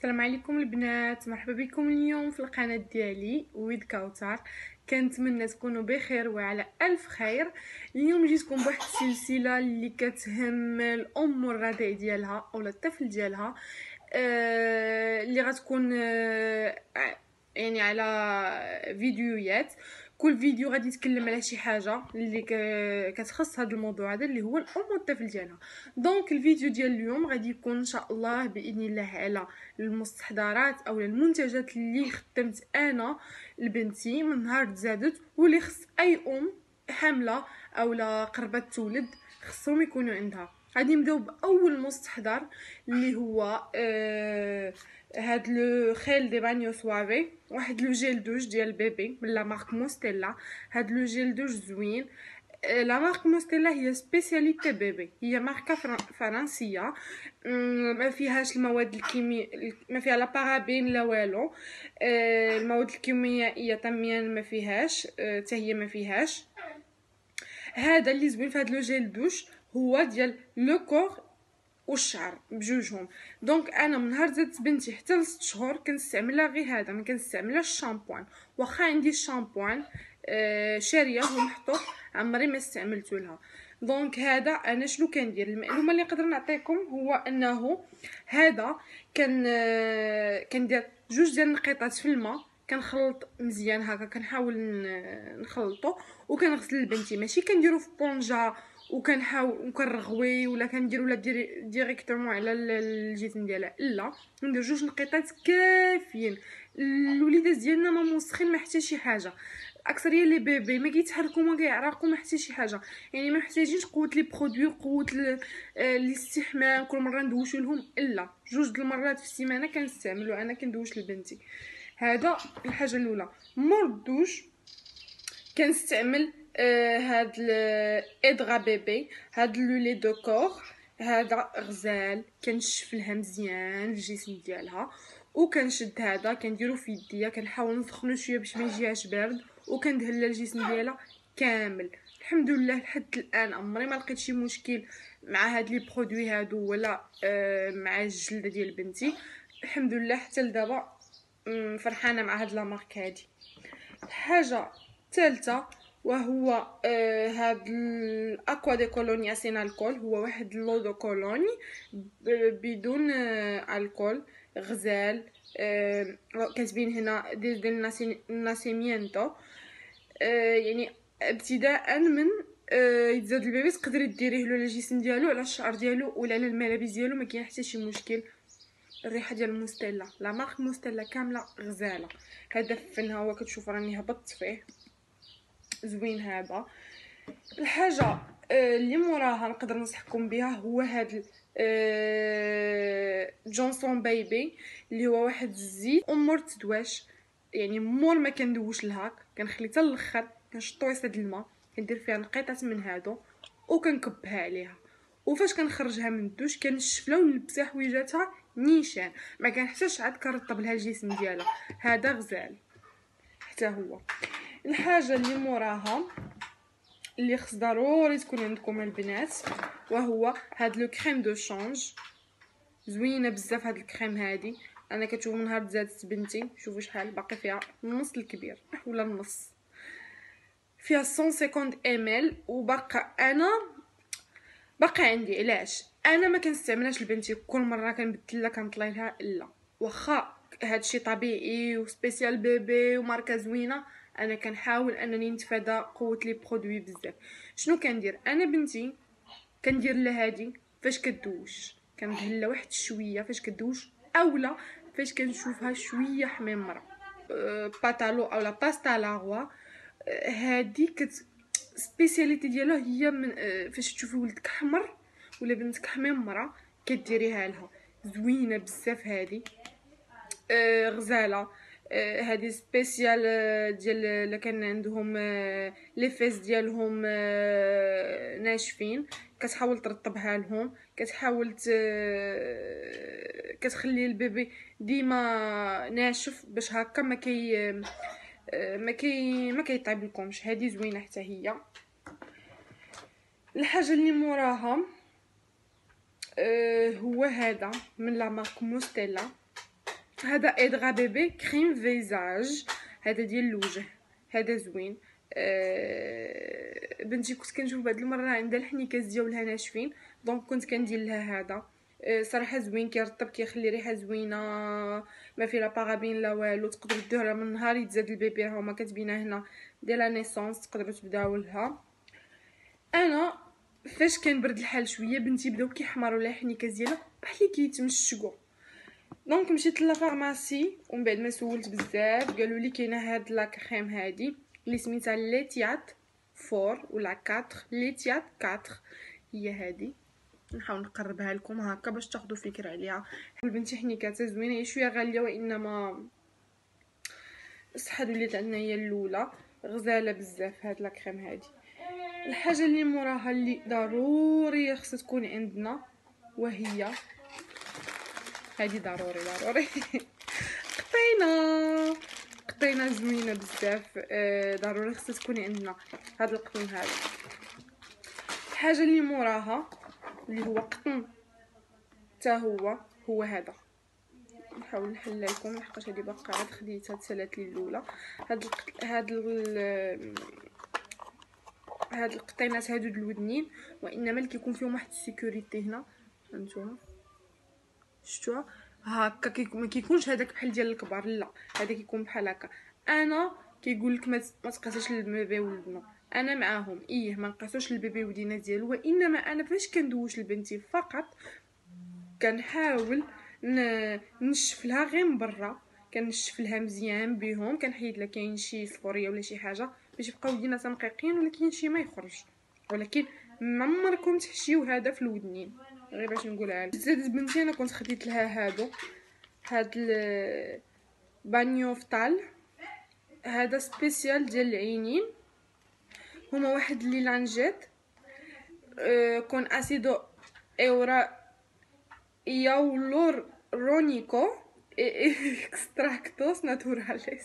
السلام عليكم البنات مرحبا بكم اليوم في القناة ديالي ويد كوثر كنتمنى تكونوا بخير وعلى ألف خير. اليوم جيتكم بواحد السلسلة اللي كتهم الام والرضيع ديالها أو الطفل ديالها. آه اللي غتكون آه يعني على فيديوهات. كل فيديو غادي يتكلم على شي حاجة اللي كتخص هذا الموضوع هذا اللي هو الام والطفل ديالها. donc الفيديو ديال اليوم غادي يكون إن شاء الله بإذن الله على المستحضرات أو المنتجات اللي خدمت أنا لبنتي من نهار تزادت واللي خص أي أم حاملة أو لا قربت تولد خصهم يكونوا عندها. غادي نبداو بأول مستحضر اللي هو آه هاد le gel de baño سوافي واحد le gel douche ديال bébé من la marque موستيلا هاد le gel douche زوين. la marque موستيلا هي spécialité bébé. هي ماركة فرنسية. ما فيهاش المواد الكيمي ما فيها لا بارابين لا والو. المواد الكيميائية تميا ما فيهاش. حتى هي ما فيهاش. هذا اللي زوين في هاد le gel douche هو ديال le corps والشعر بجوجهم. donc أنا من نهار زدت بنتي حتى لست شهور كنستعملها غير هذا ما كنستعملهاش الشامبوان واخا عندي الشامبوان آه شارية ومحطوط عمري ما استعملته لها. donc هذا أنا شنو كندير؟ المعلومه اللي نقدر نعطيكم هو أنه هذا كان آه كندير جوج ديال النقيطات في الماء كنخلط مزيان هكا كنحاول نخلطو وكنغسل لبنتي. ماشي كنديرو في بونجا وكنحاول وكنرغوي ولا كندير ولا directement على الجسم ديالها. لا ندير جوج نقيطات كافيين. الوليدات ديالنا ما موسخين ما حتى شي حاجة. أكثرية les bébés ما كيتحركوا ما كيعرقوا ما حتى شي حاجة. يعني ما محتاجينش قوة les produits قوة الاستحمام كل مرة ندوشو لهم. الا جوج المرات في السيمانة كنستعملو. أنا كندوش لبنتي. هذا الحاجة الأولى. مور الدوش كنستعمل آه هاد Hydra bébé هاد le lait de corps هذا غزال كنشف لها مزيان الجسم ديالها وكنشد هذا كنديرو في يديا كنحاول نسخنو شوية باش ما يجيهاش بارد وكندهلا الجسم ديالها كامل الحمد لله لحد الان عمري ما لقيت شي مشكل مع هاد لي برودوي هادو ولا آه مع الجلده ديال بنتي الحمد لله حتى لدابا فرحانه مع هاد لا مارك هادي الحاجة الثالثه وهو آه هاد ال agua de colonia sin alcohol. هو واحد l'eau de cologne بدون آه alcool غزال آه كاتبين هنا ديال ال nacimiento يعني ابتداء من يتزاد ال bébé تقدري ديريه له على الجسم ديالو على الشعر ديالو ولا على الملابس ديالو ما كاين حتى شي مشكل. الريحة ديال موستيلا la marque موستيلا كاملة غزالة. هذا فنها هو كتشوف راني هبطت فيه. زوين هذا. الحاجة اللي موراها نقدر نصحكم بها هو هاد Johnson's baby اللي هو واحد الزيت امور تدواش. يعني مور ما كندوش الهاك كنخلي حتى الآخر كنشطو يصيد الماء كندير فيها نقيطات من هادو وكنكبها عليها. وفاش كنخرجها من الدوش كنشفلها ونلبسها حويجاتها نيشان. ما كنحتاجش عاد كنرطب لها الجسم ديالها. هذا غزال. حتى هو. الحاجة اللي موراها اللي خص ضروري تكون عندكم البنات وهو هاد le crème de change. زوينة بزاف هاد الكريم هادي. أنا كتشوفوا من نهار زادت بنتي شوفوا شحال باقي فيها النص الكبير ولا النص. فيها 150 ml وباقا أنا باقي عندي علاش؟ أنا ما كنستعملهاش لبنتي كل مرة كنبدل لها كنطلي لها لا. واخا هادشي طبيعي و spécial bébé وماركة زوينة أنا كنحاول أنني نتفادى قوة les produits بزاف. شنو كندير؟ أنا بنتي كندير لها هادي فاش كدوش كندهلا واحد شوية فاش كدوش اولا فاش كنشوفها شوية حميمرة. أه pâte à l'eau اولا pasta al agua أه هادي كت spécialité ديالها هي من أه فاش تشوفي ولدك حمر ولا بنتك حميمرة كديريها لها. زوينة بزاف هادي. غزالة. هذه spécial ديال اللي كان عندهم les fesses ديالهم ناشفين. كتحاول ترطبها لهم. كتحاول ت... كتخلي ال bébé ديما ناشف باش هكا ما كي ما كي ما كيطيب لكمش هذه زوينة حتى هي. الحاجة اللي موراها هو هذا من la marque موستيلا هذا Hydra bébé crème visage. هذا ديال الوجه. هذا زوين. أه بنتي كنت كنشوف بعد المرة عندها الحنيكات ديالها ناشفين donc كنت كندير لها هذا. أه صراحة زوين كيرطب كيخلي ريحة زوينة. ما فيه لا parabènes لا والو. تقدروا ديروها من نهار يتزاد ال bébé. هما كتبينا هنا. ديال la naissance تقدروا تبداو لها. أنا فاش كان برد الحال شوية بنتي بداو كيحمروا حنيكة ديالها بحال كيتمشقوا. donc مشيت la pharmacie ومن بعد ما سولت بزاف قالوا لي كاينة هاد la crème هادي اللي سميتها Leti AT four ولا 4 Leti AT 4 هي هادي. نحاول نقربها لكم هكا باش تاخذوا فكرة عليها. البنتي حنيكات زوينة هي شوية غالية وإنما صح هادو وليت عندنا هي الأولى. غزالة بزاف هاد لا كريم هادي. الحاجة اللي موراها اللي ضروري خصها تكون عندنا وهي هذه ضروري ضروري قطينه قطينه زوينه بزاف ضروري خصها تكون عندنا هذا القطن هذا الحاجة اللي موراها اللي هو قطن حتى هو هو هذا نحاول نحل لكم لحقاش هذه باقا عاد خديتها تسالات لي الاولى هاد الق... هاد ال... هاد القطينات هادو د الودنين وانما اللي كيكون فيهم واحد السيكوريتي هنا هانتوما شفتوها هكا ما كيكونش هذاك بحال ديال الكبار لا هذا كيكون بحال هكا أنا كيقول لك ما تقاسش البيبي والبنه أنا معاهم إيه ما نقاسوش البيبي ودينا ديالو وانما أنا فاش كندوش لبنتي فقط كنحاول نشف لها غير من برا كنشف لها مزيان بهم كنحيد لها كاين شي صفوريه ولا شي حاجة باش يبقاو ودينا تنقيقين ولكن شي ما يخرج ولكن ما عمركم تحشيو هذا في الودنين غير باش نقولها. لك زادت بنتي أنا كنت خديت لها هادو. هاد Bañoftal هذا spécial ديال العينين. هما واحد les lingettes. أه con ácido hialurónico extractos naturales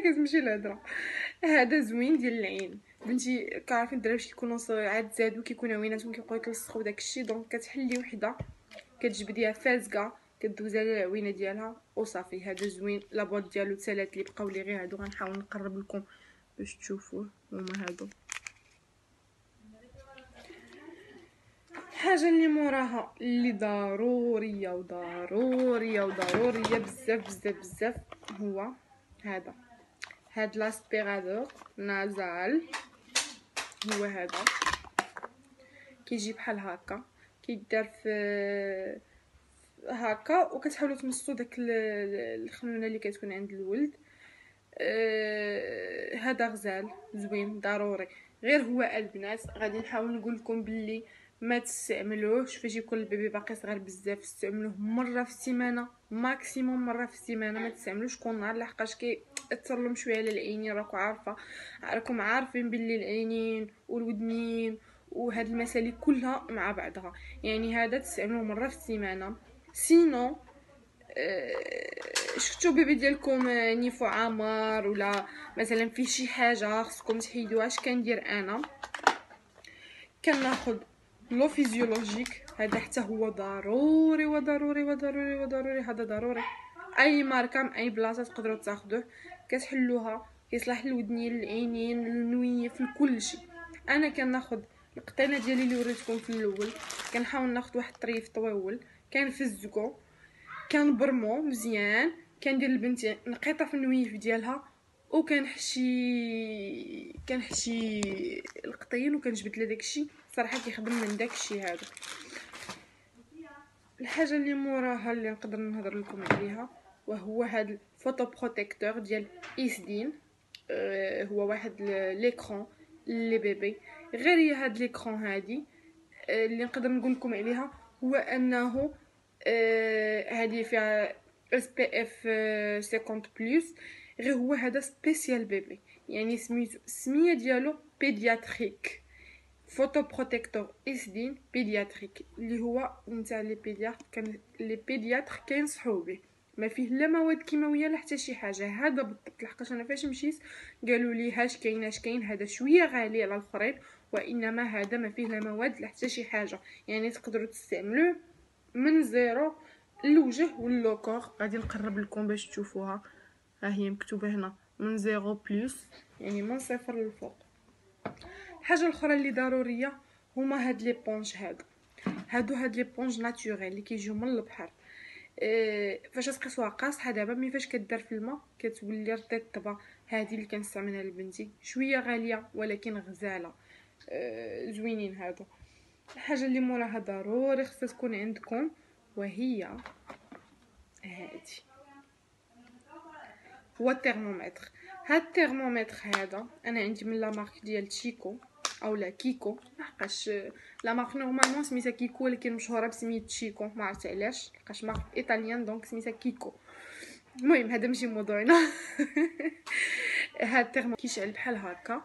كتمشي الهضرة. هذا زوين ديال العين. بنتي كعارفين الدراري فاش كيكونوا عاد زادو كيكونوا عويناتهم كيبقاو يتلصقوا داكشي donc كتحلي وحدة. كتجبديها فازقه كدوز على العوينه ديالها. وصافي هذا زوين. لابوط ديالو تالات اللي بقاو لي غير هادو. غنحاول نقرب لكم باش تشوفوه. هما هادو. الحاجة اللي موراها. اللي ضرورية وضرورية وضرورية. بزاف بزاف بزاف. هو هذا. هاد لاسبيرادور نازال. هو هذا. كيجي بحال هكا. كيدار في هكا وكتحاولوا تمصوا داك الخمونه اللي كتكون عند الولد. آه هذا غزال زوين ضروري. غير هو البنات غادي نحاول نقول لكم باللي ما تستعملوهش فاش يكون البيبي باقي صغير بزاف. استعملوه مرة في السيمانة. ماكسيموم مرة في السيمانة ما تستعملوش كل نهار لحقاش كيأثر شوية على العينين راكم عارفة راكم عارفين باللي العينين والودنين وهاد المسالك كلها مع بعضها. يعني هذا تستعملوه مرة في السيمانة. sinon آه، شفتو bébé ديالكم نيفو عامر ولا مثلا في شي حاجة خصكم تحيدوها اش كندير أنا؟ كناخذ le physiologique هذا حتى هو ضروري وضروري وضروري وضروري هذا ضروري. أي ماركة من أي بلاصة تقدروا تاخذوه كتحلوها كيصلح للودنين العينين النويف لكل شيء. أنا كناخذ القطينة ديالي اللي وريتكم في الأول. كنحاول ناخذ واحد الطريف طويول كنفزكو كنبرمو مزيان. كندير لبنتي نقيطة في النويف ديالها. وكنحشي كنحشي القطين وكنجبد لها داكشي صراحة كيخدم من داكشي هذا الحاجة اللي موراها اللي نقدر نهضر لكم عليها وهو هذا ال Fotoprotector ديال ISDIN. آه هو واحد l'écran les bébés. غير هي l'écran هادي آه اللي نقدر نقول لكم عليها هو أنه آه هذه فيها SPF 50 plus غير هو هذا spécial bébé يعني سميتو السميه ديالو pédiatrique. Fotoprotector ISDIN pédiatrique اللي هو نتاع les pédiatres كان les pédiatres كينصحوا به ما فيه لا مواد كيماويه لا حتى شي حاجة هذا بالضبط لحقاش أنا فاش مشيت قالوا لي هاش كاين اش كاين هذا شوية غالي على الاخرين وانما هذا ما فيه لا مواد لا حتى شي حاجة يعني تقدروا تستعملوه من zéro الوجه و le corps غادي نقرب لكم باش تشوفوها ها هي مكتوبه هنا من zéro plus يعني من صفر للفوق الحاجة الاخرى اللي ضرورية هما هاد les éponges هادو. هادو هاد les éponges naturelles اللي كيجيو من البحر. إيه فاش تقيسوها قاصحه دابا mais فاش كدار في الماء كتولي رطيبه هادي اللي كنستعملها لبنتي. شوية غالية ولكن غزالة. إيه زوينين هادو. الحاجة اللي موراها ضروري خصها تكون عندكم وهي هادي. هو الترمومتر هاد الترمومتر هذا أنا عندي من la marque ديال Chicco. أو لا كيكو. لحقاش la marque normalement سميتها كيكو ولكن مشهورة بسمية Chicco. ما عرفت علاش. لحقاش marque italienne donc سميتها كيكو. المهم هذا ماشي موضوعنا. هاد ال thermo كيشعل بحال هكا.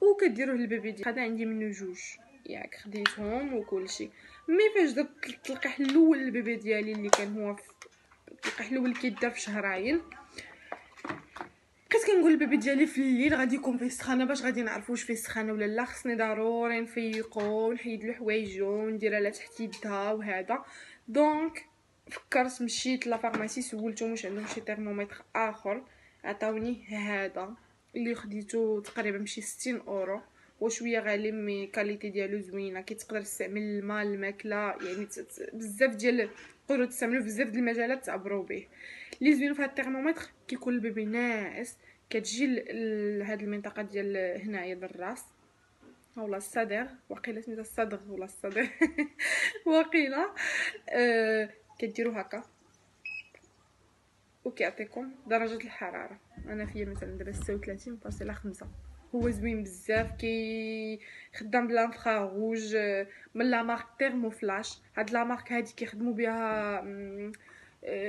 وكديروه لل bébé ديال هذا عندي منه جوج. ياك خديتهم وكلشي mais فاش درت التلقيح الأول لل bébé ديالي اللي كان هو التلقيح الأول كيدار في شهرين. بقيت كنقول لل bébé ديالي في الليل غادي يكون فيه سخانه باش غادي نعرفوا واش فيه سخانه ولا لا خصني ضروري نفيقو ونحيد له حوايجو ونديرها لا تحت يدها وهذا donc فكرت مشيت la pharmacie سولتهم واش عندهم شي ترمومتر اخر عطاوني هذا اللي خديته تقريبا بشي 60 اورو وشويه غالي mais qualité ديالو زوينه كيتقدر تستعمل الماء الماكله يعني بزاف ديال تقدروا تستعملوا بزاف ديال المجالات تعبروا به اللي زوين في هاد الترمومتر كيكون ال bébé ناعس كتجي لهاد المنطقة ديال هنايا بالراس. اولا الصدر وقيله سميتها الصدر ولا الصدر. وقيله آه كديروا هكا. وكيعطيكم درجة الحرارة. أنا فيا مثلا دابا 36 فاصلة خمسة. هو زوين بزاف كي خدام ب l'infrarouge من la marque Thermoflash هاد la marque هادي كيخدموا بها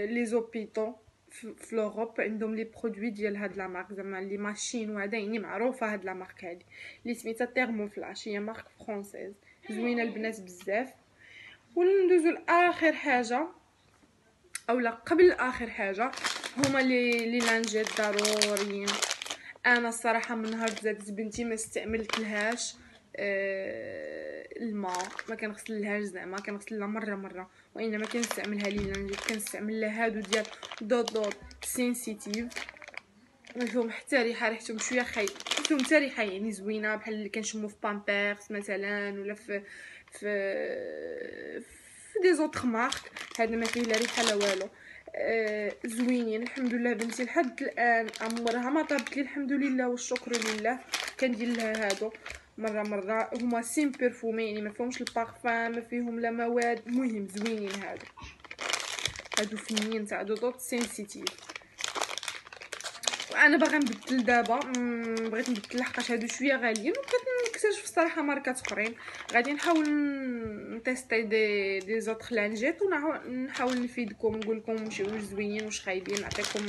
les hôpitaux في l'Europe عندهم les produits ديال هاد la marque. زعما les machines وهذا يعني معروفة هاد la marque هادي. اللي سميتها Thermoflash هي marque française زوينة البنات بزاف. وندوزو لآخر حاجة اولا قبل آخر حاجة هما لي لي لانجيت ضروريين. أنا الصراحة من نهار زادت بنتي ما استعملت لهاش الماء. ما كنغسل لهاش زعما كنغسل لها مرة مرة. وإنما كنستعملها ليلا كنستعمل لها هادو ديال Dodot Sensitive فيهم حتى ريحة ريحتهم شوية خاي فيهم حتى ريحة يعني زوينة بحال اللي كنشمو في بامبيرس مثلا ولا في في في des autres marques هذا ما فيه لا ريحة لا والو. آه زوينين الحمد لله. بنتي لحد الآن عمرها ما طابت لي الحمد لله والشكر لله. كندير لها هادو. مرة مرة هما sans parfumé يعني ما فيهمش البارفان ما فيهم لا مواد. مهم زوينين هادو. هادو فنيين تاع Dodot Sensitive وأنا باغا نبدل دابا. بغيت نبدل لحقاش هادو شوية غاليين وكنكتشف الصراحه ماركات أخرين. غادي نحاول نتيستي دي دي زوطخ لانجيت ونحاول نفيدكم نقول لكم واش زوينين واش خايبين نعطيكم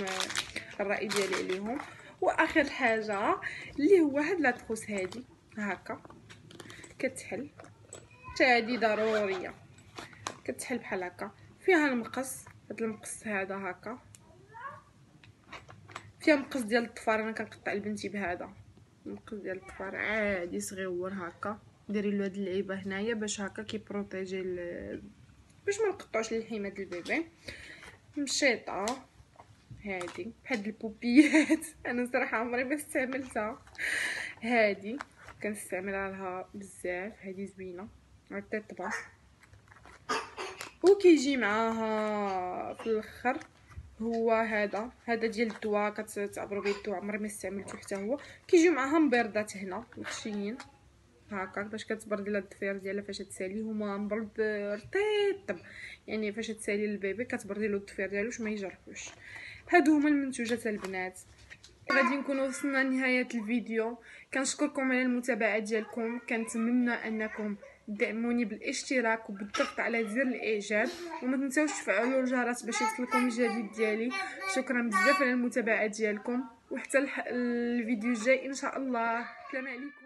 الرأي ديالي عليهم. وآخر حاجة اللي هو هاد لا تروس هادي. هكا. كتحل. حتى هادي ضرورية. كتحل بحال هكا. فيها المقص. هاد المقص هذا هكا. فيها مقص ديال الطفار أنا كنقطع لبنتي بهذا. المقص ديال الطفار عادي صغيور هكا. ديري له هاد اللعيبة هنايا باش هكا كي protéger باش ما نقطعوش الحمى ديال ال bébé. مشيطة. هادي. بحال البوبيات. أنا صراحة عمري ما استعملتها. هادي. كنستعملها لها بزاف هادي زوينة. عطيت الطبع وكيجي معاها في الأخر هو هذا. هذا ديال الدواء كتعبروا به الدواء عمري ما استعملته حتى هو. كيجي معاها مبردات هنا مخشيين هكا باش كتبرد لها الضفير ديالها فاش تسالي. هما مبرد رطيب يعني فاش تسالي البيبي كتبردي له الضفير ديالو باش ما يجرحوش. هادو هما المنتوجات البنات غادي نكونوا وصلنا لنهاية الفيديو. كنشكركم على المتابعة ديالكم. كنتمنى أنكم دعموني بالاشتراك وبالضغط على زر الإعجاب. وما تنساوش تفعلوا الجرس باش يوصلكم الجديد ديالي. شكرا بزاف على المتابعة ديالكم. وحتى الفيديو الجاي إن شاء الله. السلام عليكم.